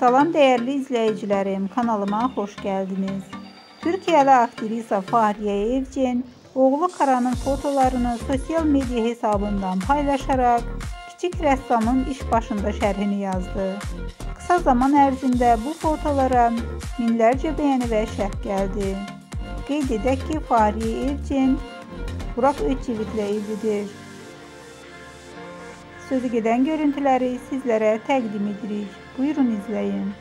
Salam değerli izleyicilerim, kanalıma hoş geldiniz. Türkiye'li aktrisa Fahriye Evcen, oğlu Karan'ın fotolarını sosyal medya hesabından paylaşarak küçük ressamın iş başında şerhini yazdı. Kısa zaman ərzində bu fotolara minlərcə beğeni ve şərh geldi. Qeyd edək ki, Fahriye Evcen Burak Öçivitlə evlidir. Sözü gedən görüntüləri sizlərə təqdim edirik. Buyurun izleyin.